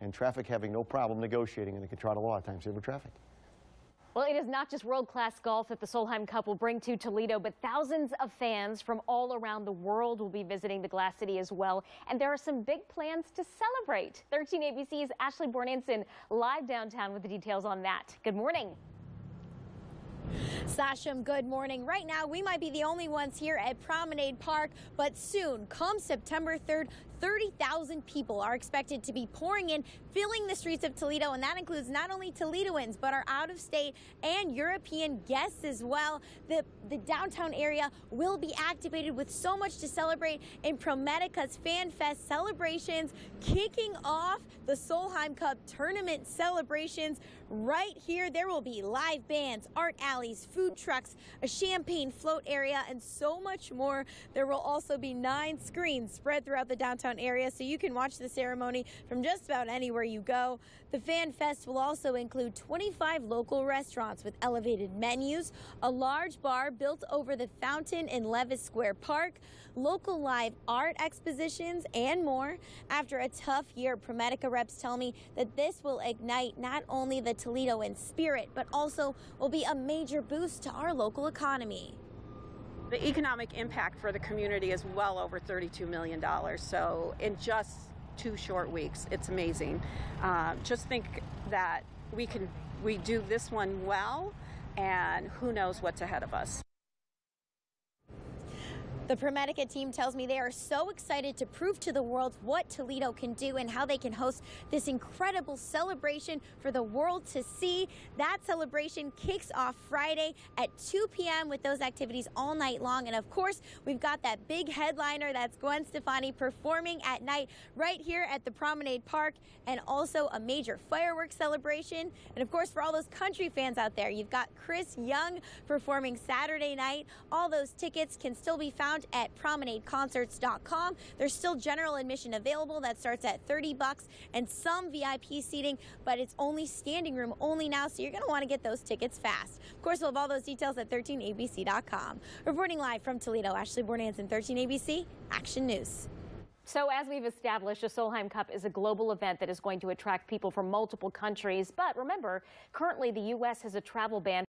and traffic having no problem negotiating in the Contrada Law Time Saver Traffic. Well, it is not just world-class golf that the Solheim Cup will bring to Toledo, but thousands of fans from all around the world will be visiting the Glass City as well. And there are some big plans to celebrate. 13 ABC's Ashley Bornancin live downtown with the details on that. Good morning. Sasham, good morning. Right now, we might be the only ones here at Promenade Park, but soon, come September 3rd, 30,000 people are expected to be pouring in, filling the streets of Toledo, and that includes not only Toledoans, but our out-of-state and European guests as well. The, the downtown area will be activated with so much to celebrate in ProMedica's Fan Fest celebrations, kicking off the Solheim Cup tournament celebrations right here. There will be live bands, art food trucks, a champagne float area, and so much more. There will also be nine screens spread throughout the downtown area so you can watch the ceremony from just about anywhere you go. The Fan Fest will also include 25 local restaurants with elevated menus, a large bar built over the fountain in Levis Square Park, local live art expositions, and more. After a tough year, ProMedica reps tell me that this will ignite not only the Toledo in spirit, but also will be a major boost to our local economy. The economic impact for the community is well over $32 million. So in just two short weeks, it's amazing. Uh, just think that we can we do this one well, and who knows what's ahead of us. The ProMedica team tells me they are so excited to prove to the world what Toledo can do and how they can host this incredible celebration for the world to see. That celebration kicks off Friday at 2 p.m. with those activities all night long. And of course, we've got that big headliner that's Gwen Stefani performing at night right here at the Promenade Park and also a major fireworks celebration. And of course, for all those country fans out there, you've got Chris Young performing Saturday night. All those tickets can still be found at promenadeconcerts.com. There's still general admission available that starts at 30 bucks and some VIP seating, but it's only standing room only now, so you're going to want to get those tickets fast. Of course, we'll have all those details at 13abc.com. Reporting live from Toledo, Ashley Bornancin, 13ABC Action News. So as we've established, the Solheim Cup is a global event that is going to attract people from multiple countries. But remember, currently the U.S. has a travel ban